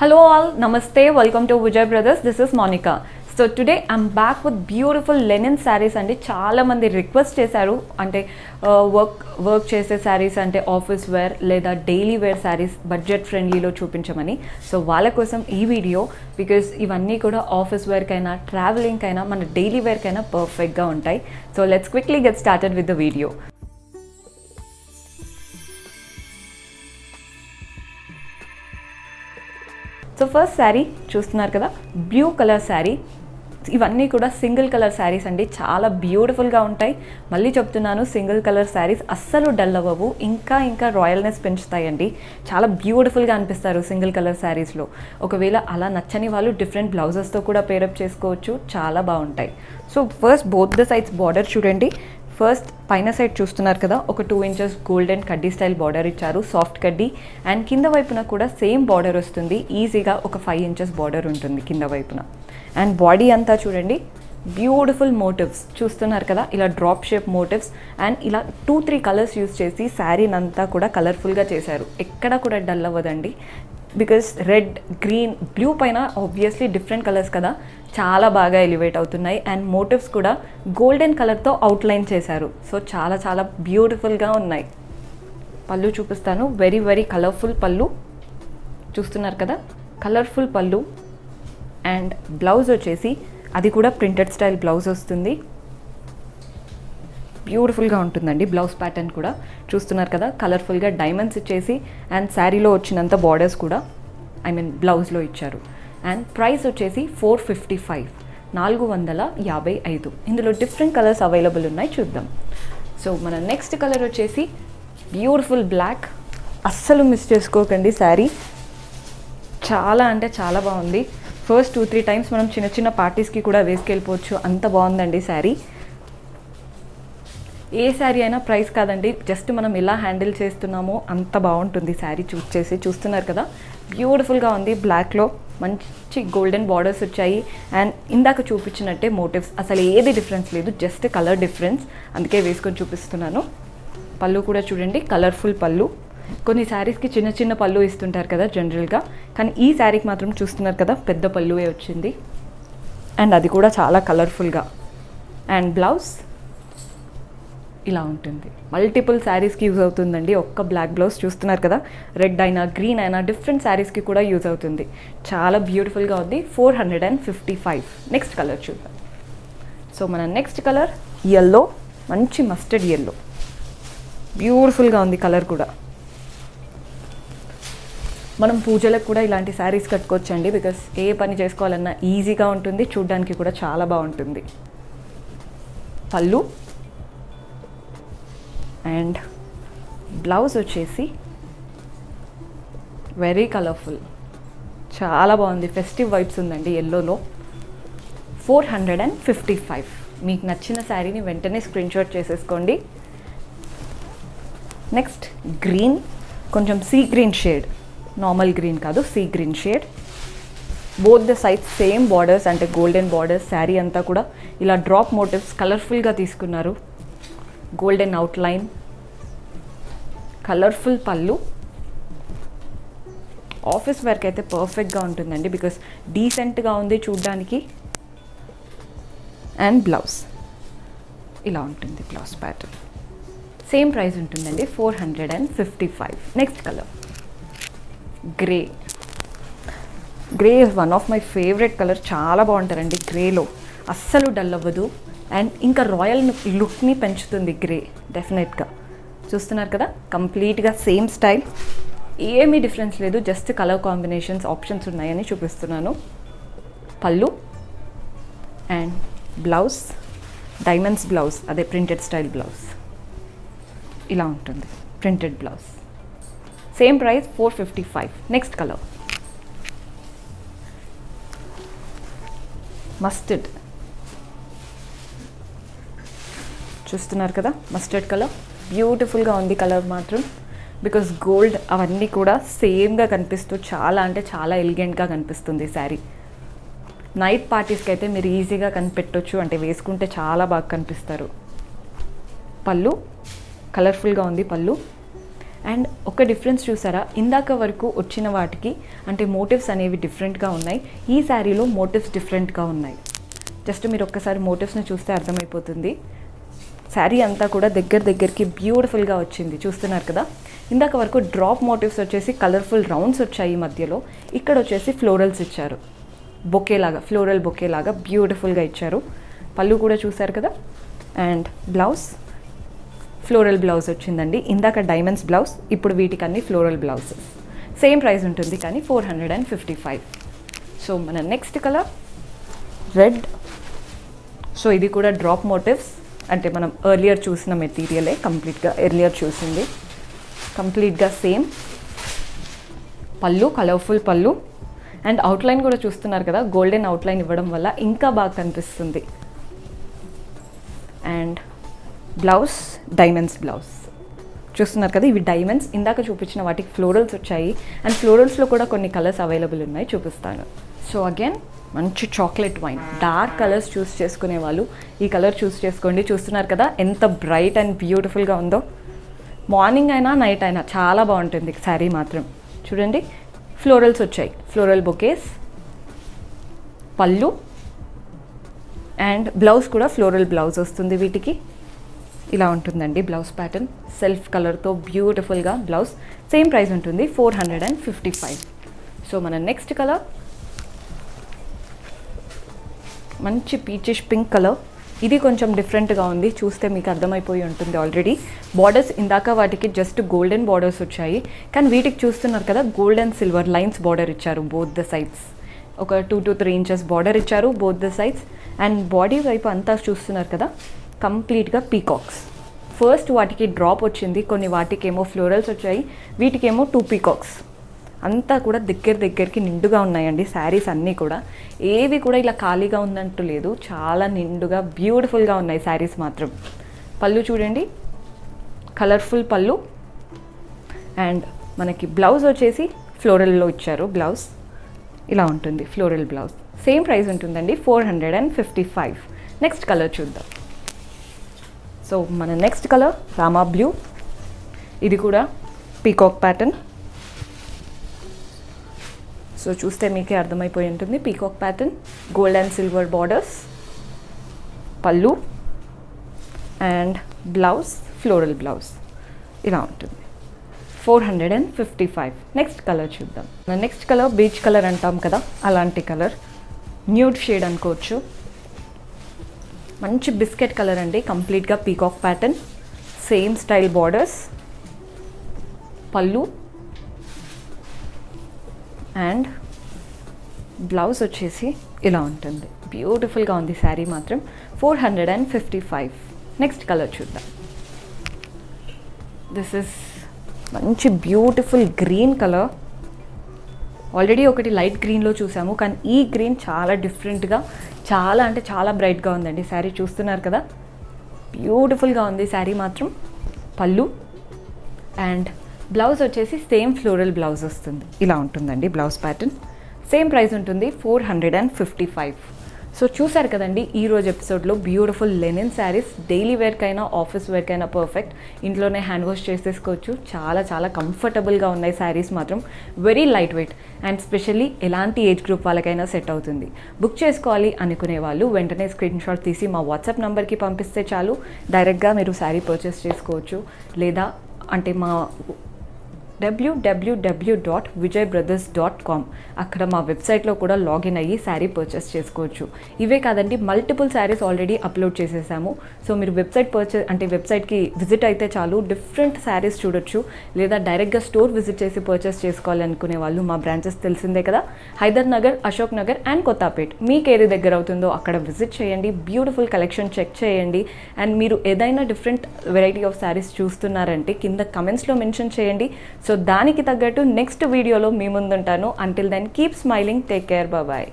Hello all, Namaste, welcome to Vijay Brothers. This is Monica. So today I'm back with beautiful linen saris అండి. చాలా మంది request చేశారు. అంటే uh, work work చేసే శారీస్ అంటే office wear లేదా డైలీ వేర్ శారీస్ బడ్జెట్ ఫ్రెండ్లీలో చూపించమని. సో వాళ్ళ కోసం ఈ వీడియో బికాస్ ఇవన్నీ కూడా ఆఫీస్ వేర్కైనా ట్రావెలింగ్కైనా మన డైలీ వేర్కైనా పర్ఫెక్ట్గా ఉంటాయి. So let's quickly get started with the video so first sari చూస్తున్నారు కదా? బ్లూ కలర్ శారీ ఇవన్నీ కూడా సింగిల్ కలర్ శారీస్ అండి. చాలా బ్యూటిఫుల్గా ఉంటాయి. మళ్ళీ చెప్తున్నాను సింగిల్ కలర్ శారీస్ అస్సలు డల్ అవ్వవు. ఇంకా ఇంకా రాయల్నెస్ పెంచుతాయండి. చాలా బ్యూటిఫుల్గా అనిపిస్తారు సింగిల్ కలర్ శారీస్లో ఒకవేళ అలా నచ్చని వాళ్ళు డిఫరెంట్ బ్లౌజెస్తో కూడా పేరప్ చేసుకోవచ్చు. చాలా బాగుంటాయి. So first both the sides border చూడండి. ఫస్ట్ పైన సైడ్ చూస్తున్నారు కదా ఒక టూ ఇంచెస్ గోల్డెన్ కడ్డీ స్టైల్ బార్డర్ ఇచ్చారు సాఫ్ట్ కడ్డీ. అండ్ కింద వైపున కూడా సేమ్ బార్డర్ వస్తుంది. ఈజీగా ఒక ఫైవ్ ఇంచెస్ బార్డర్ ఉంటుంది కింద వైపున. అండ్ బాడీ అంతా చూడండి బ్యూటిఫుల్ మోటివ్స్ చూస్తున్నారు కదా ఇలా డ్రాప్ షేప్ మోటివ్స్ అండ్ ఇలా టూ త్రీ కలర్స్ యూస్ చేసి శారీనంతా కూడా కలర్ఫుల్గా చేశారు. ఎక్కడ కూడా డల్ అవ్వదండి. బికాస్ రెడ్ గ్రీన్ బ్లూ పైన ఆబ్వియస్లీ డిఫరెంట్ కలర్స్ కదా. చాలా బాగా ఎలివేట్ అవుతున్నాయి. అండ్ మోటివ్స్ కూడా గోల్డెన్ కలర్తో అవుట్లైన్ చేశారు. సో చాలా చాలా బ్యూటిఫుల్గా ఉన్నాయి. పళ్ళు చూపిస్తాను. వెరీ వెరీ కలర్ఫుల్ పళ్ళు. చూస్తున్నారు కదా? కలర్ఫుల్ పళ్ళు. అండ్ బ్లౌజ్ వచ్చేసి అది కూడా ప్రింటెడ్ స్టైల్ బ్లౌజ్ వస్తుంది. బ్యూటిఫుల్గా ఉంటుందండి బ్లౌజ్ ప్యాటర్న్ కూడా. చూస్తున్నారు కదా కలర్ఫుల్గా డైమండ్స్ ఇచ్చేసి అండ్ శారీలో వచ్చినంత బార్డర్స్ కూడా ఐ మీన్ బ్లౌజ్లో ఇచ్చారు. అండ్ ప్రైస్ వచ్చేసి ఫోర్ ఫిఫ్టీ ఫైవ్ నాలుగు వందల యాభై ఐదు. ఇందులో డిఫరెంట్ కలర్స్ అవైలబుల్ ఉన్నాయి చూద్దాం. సో మన నెక్స్ట్ కలర్ వచ్చేసి బ్యూటిఫుల్ బ్లాక్ అస్సలు మిస్ చేసుకోకండి శారీ చాలా అంటే చాలా బాగుంది. ఫస్ట్ టూ త్రీ టైమ్స్ మనం చిన్న చిన్న పార్టీస్కి కూడా వేసుకెళ్ళిపోవచ్చు. అంత బాగుందండి శారీ ఏ శారీ అయినా ప్రైస్ కాదండి. జస్ట్ మనం ఎలా హ్యాండిల్ చేస్తున్నామో అంత బాగుంటుంది శారీ చూస్ చేసి. చూస్తున్నారు కదా? బ్యూటిఫుల్గా ఉంది. బ్లాక్లో మంచి గోల్డెన్ బార్డర్స్ వచ్చాయి. అండ్ ఇందాక చూపించినట్టే మోటివ్స్. అసలు ఏది డిఫరెన్స్ లేదు. Just colour difference. అందుకే వేసుకొని చూపిస్తున్నాను. పళ్ళు కూడా చూడండి. కలర్ఫుల్ పళ్ళు. కొన్ని శారీస్కి చిన్న చిన్న పళ్ళు ఇస్తుంటారు కదా జనరల్గా. కానీ ఈ శారీకి మాత్రం చూస్తున్నారు కదా పెద్ద పళ్ళువే వచ్చింది. అండ్ అది కూడా చాలా కలర్ఫుల్గా. And blouse. ఇలా ఉంటుంది. మల్టిపుల్ శారీస్కి యూజ్ అవుతుందండి. ఒక్క బ్లాక్ బ్లౌజ్ చూస్తున్నారు కదా? రెడ్ అయినా గ్రీన్ అయినా డిఫరెంట్ శారీస్కి కూడా యూజ్ అవుతుంది. చాలా బ్యూటిఫుల్గా ఉంది. Four hundred and fifty five next colour చూద్దాం. సో మన నెక్స్ట్ కలర్ ఎల్లో మంచి మస్టర్డ్ ఎల్లో బ్యూటిఫుల్గా ఉంది కలర్ కూడా. మనం పూజలకు కూడా ఇలాంటి శారీస్ కట్టుకోవచ్చండి. బికాస్ ఏ పని చేసుకోవాలన్నా ఈజీగా ఉంటుంది. చూడ్డానికి కూడా చాలా బాగుంటుంది. పళ్ళు అండ్ బ్లౌజ్ వచ్చేసి వెరీ కలర్ఫుల్. చాలా బాగుంది. ఫెస్టివ్ వైబ్స్ ఉందండి ఎల్లోలో four hundred and fifty five మీకు నచ్చిన శారీని వెంటనే స్క్రీన్ షాట్ చేసేసుకోండి. నెక్స్ట్ గ్రీన్ కొంచెం sea green shade normal green కాదు sea green shade both the size same borders అంటే గోల్డెన్ బార్డర్స్ శారీ అంతా కూడా ఇలా డ్రాప్ మోటివ్స్ కలర్ఫుల్గా తీసుకున్నారు. Golden outline colourful pallu office work అయితే పర్ఫెక్ట్గా ఉంటుందండి బికాస్ డీసెంట్గా ఉంది చూడ్డానికి. అండ్ బ్లౌజ్ ఇలా ఉంటుంది బ్లౌజ్ ప్యాటర్న్ సేమ్ ప్రైస్ ఉంటుందండి four hundred and fifty five next colour grey grey is one of my favourite colour చాలా బాగుంటారండి గ్రేలో అస్సలు డల్ అవ్వదు. అండ్ ఇంకా రాయల్ లుక్ని పెంచుతుంది గ్రే డెఫినెట్గా. చూస్తున్నారు కదా? కంప్లీట్గా సేమ్ స్టైల్. ఏమీ డిఫరెన్స్ లేదు జస్ట్ కలర్ కాంబినేషన్స్ ఆప్షన్స్ ఉన్నాయని చూపిస్తున్నాను. Pallu and blouse diamonds blouse అదే ప్రింటెడ్ స్టైల్ బ్లౌజ్. ఇలా ఉంటుంది printed blouse. Same price four fifty five. Next colour. Mustard. చూస్తున్నారు కదా? మస్టర్డ్ కలర్ బ్యూటిఫుల్గా ఉంది కలర్ మాత్రం. బికాస్ గోల్డ్ అవన్నీ కూడా సేమ్గా కనిపిస్తూ చాలా అంటే చాలా ఎలిగెంట్గా కనిపిస్తుంది శారీ నైట్ పార్టీస్కి అయితే మీరు ఈజీగా కనిపెట్టొచ్చు. అంటే వేసుకుంటే చాలా బాగా కనిపిస్తారు. పళ్ళు. కలర్ఫుల్గా ఉంది పళ్ళు. అండ్ ఒక డిఫరెన్స్ చూసారా? ఇందాక వరకు వచ్చిన వాటికి అంటే మోటివ్స్ అనేవి డిఫరెంట్గా ఉన్నాయి. ఈ శారీలో మోటివ్స్ డిఫరెంట్గా ఉన్నాయి. జస్ట్ మీరు ఒక్కసారి మోటివ్స్ని చూస్తే అర్థమైపోతుంది. శారీ అంతా కూడా దగ్గర దగ్గరికి బ్యూటిఫుల్గా వచ్చింది. చూస్తున్నారు కదా? ఇందాక వరకు డ్రాప్ మోటివ్స్ వచ్చేసి కలర్ఫుల్ రౌండ్స్ వచ్చాయి ఈ మధ్యలో. ఇక్కడ వచ్చేసి ఫ్లోరల్స్ ఇచ్చారు. బొకేలాగా ఫ్లోరల్ బొకేలాగా బ్యూటిఫుల్గా ఇచ్చారు. పళ్ళు కూడా చూశారు కదా? అండ్ బ్లౌజ్ ఫ్లోరల్ బ్లౌజ్ వచ్చిందండి. ఇందాక డైమండ్స్ బ్లౌజ్ ఇప్పుడు వీటికన్నీ ఫ్లోరల్ బ్లౌజెస్ సేమ్ ప్రైస్ ఉంటుంది కానీ four hundred and fifty five so మన నెక్స్ట్ కలర్ రెడ్ సో ఇది కూడా డ్రాప్ మోటివ్స్ అంటే మనం ఎర్లియర్ చూసిన మెటీరియలే కంప్లీట్గా ఎర్లియర్ చూసింది. కంప్లీట్గా సేమ్ పళ్ళు కలర్ఫుల్ పళ్ళు. అండ్ అవుట్లైన్ కూడా చూస్తున్నారు కదా గోల్డెన్ అవుట్లైన్ ఇవ్వడం వల్ల ఇంకా బాగా కనిపిస్తుంది. అండ్ బ్లౌజ్ డైమండ్స్ బ్లౌజ్ చూస్తున్నారు కదా ఇవి డైమండ్స్ ఇందాక చూపించిన వాటికి ఫ్లోరల్స్ వచ్చాయి. అండ్ ఫ్లోరల్స్లో కూడా కొన్ని కలర్స్ అవైలబుల్ ఉన్నాయి చూపిస్తాను. సో అగైన్ మంచి chocolate wine dark colours choose చేసుకునే వాళ్ళు ఈ కలర్ చూస్ చేసుకోండి. చూస్తున్నారు కదా ఎంత బ్రైట్ అండ్ బ్యూటిఫుల్గా ఉందో. మార్నింగ్ అయినా నైట్ అయినా చాలా బాగుంటుంది శారీ మాత్రం. చూడండి ఫ్లోరల్స్ వచ్చాయి. ఫ్లోరల్ బొకేస్ పళ్ళు అండ్ బ్లౌజ్ కూడా ఫ్లోరల్ బ్లౌజ్ వస్తుంది వీటికి. ఇలా ఉంటుందండి బ్లౌజ్ ప్యాటర్న్ సెల్ఫ్ కలర్తో బ్యూటిఫుల్గా బ్లౌజ్ సేమ్ ప్రైస్ ఉంటుంది four hundred and fifty five so మన నెక్స్ట్ కలర్ మంచి పీచిష్ పింక్ కలర్ ఇది కొంచెం డిఫరెంట్గా ఉంది. చూస్తే మీకు అర్థమైపోయి ఉంటుంది ఆల్రెడీ బార్డర్స్ ఇందాక వాటికి జస్ట్ గోల్డెన్ బార్డర్స్ వచ్చాయి. కానీ వీటికి చూస్తున్నారు కదా gold and silver lines border ఇచ్చారు బోత్ ద సైడ్స్ ఒక two to three inches border ఇచ్చారు both the sides and body వైపు అంతా చూస్తున్నారు కదా కంప్లీట్గా పీకాక్స్ ఫస్ట్ వాటికి డ్రాప్ వచ్చింది కొన్ని వాటికేమో ఫ్లోరల్స్ వచ్చాయి వీటికేమో టూ పీకాక్స్ అంతా కూడా దగ్గర దగ్గరికి నిండుగా ఉన్నాయండి శారీస్ అన్నీ కూడా. ఏవి కూడా ఇలా ఖాళీగా ఉందంటూ లేదు చాలా నిండుగా బ్యూటిఫుల్గా ఉన్నాయి శారీస్ మాత్రం. పళ్ళు చూడండి. కలర్ఫుల్ పళ్ళు. అండ్ మనకి బ్లౌజ్ వచ్చేసి ఫ్లోరల్లో ఇచ్చారు బ్లౌజ్. ఇలా ఉంటుంది ఫ్లోరల్ బ్లౌజ్. సేమ్ ప్రైస్ ఉంటుందండి four hundred and fifty five. Next colour చూద్దాం. సో మన నెక్స్ట్ కలర్ రామా బ్లూ. ఇది కూడా పీకాక్ ప్యాటర్న్. సో చూస్తే మీకే అర్థమైపోయి ఉంటుంది. Peacock pattern gold and silver borders pallu and blouse floral blouse ఇలా ఉంటుంది. Four hundred and fifty five next colour చూద్దాం నెక్స్ట్ కలర్ బీచ్ కలర్ అంటాం కదా అలాంటి కలర్ న్యూడ్ షేడ్ అనుకోవచ్చు. మంచి బిస్కెట్ కలర్ అండి. కంప్లీట్గా peacock pattern same style borders pallu and blouse వచ్చేసి ఇలా ఉంటుంది. బ్యూటిఫుల్గా ఉంది శారీ మాత్రం. Four hundred and fifty five next colour చూద్దాం. దిస్ ఇస్ మంచి బ్యూటిఫుల్ గ్రీన్ కలర్ ఆల్రెడీ ఒకటి లైట్ గ్రీన్లో చూసాము కానీ ఈ గ్రీన్ చాలా డిఫరెంట్గా చాలా అంటే చాలా బ్రైట్గా ఉందండి శారీ. చూస్తున్నారు కదా? బ్యూటిఫుల్గా ఉంది శారీ మాత్రం. పళ్ళు. అండ్ బ్లౌజ్ వచ్చేసి సేమ్ ఫ్లోరల్ బ్లౌజ్ వస్తుంది. ఇలా ఉంటుందండి బ్లౌజ్ ప్యాటర్న్ సేమ్ ప్రైస్ ఉంటుంది four hundred and fifty five so చూసారు కదండి ఈ రోజు ఎపిసోడ్లో బ్యూటిఫుల్ లెనిన్ శారీస్ డైలీ వేర్కైనా ఆఫీస్ వేర్కైనా పర్ఫెక్ట్ ఇంట్లోనే హ్యాండ్ వాష్ చేసేసుకోవచ్చు. చాలా చాలా కంఫర్టబుల్గా ఉన్నాయి శారీస్ మాత్రం. Very light weight and specially ఎలాంటి ఏజ్ గ్రూప్ వాళ్ళకైనా సెట్ అవుతుంది. బుక్ చేసుకోవాలి అనుకునే వాళ్ళు వెంటనే స్క్రీన్ షాట్ తీసి మా వాట్సాప్ నెంబర్కి పంపిస్తే చాలు. డైరెక్ట్గా మీరు శారీ పర్చేస్ చేసుకోవచ్చు. లేదా అంటే మా W W W dot Vijay brothers dot com అక్కడ మా వెబ్సైట్లో కూడా లాగిన్ అయ్యి శారీ పర్చేస్ చేసుకోవచ్చు. ఇవే కాదండి మల్టిపుల్ శారీస్ ఆల్రెడీ అప్లోడ్ చేసేసాము. సో మీరు వెబ్సైట్ పర్చేస్ అంటే వెబ్సైట్కి విజిట్ అయితే చాలు. డిఫరెంట్ శారీస్ చూడొచ్చు. లేదా డైరెక్ట్గా స్టోర్ విజిట్ చేసి పర్చేస్ చేసుకోవాలనుకునే వాళ్ళు మా బ్రాంచెస్ తెలిసిందే కదా. హైదర్ నగర్ అశోక్ నగర్ అండ్ కొత్తపేట్. మీకు ఏది దగ్గర అవుతుందో అక్కడ విజిట్ చేయండి. బ్యూటిఫుల్ కలెక్షన్ చెక్ చేయండి. అండ్ మీరు ఏదైనా డిఫరెంట్ వెరైటీ ఆఫ్ శారీస్ చూస్తున్నారంటే కింద కమెంట్స్లో మెన్షన్ చేయండి. సో దానికి తగ్గట్టు నెక్స్ట్ వీడియోలో మీ ముందుంటాను. Until then keep smiling take care bye bye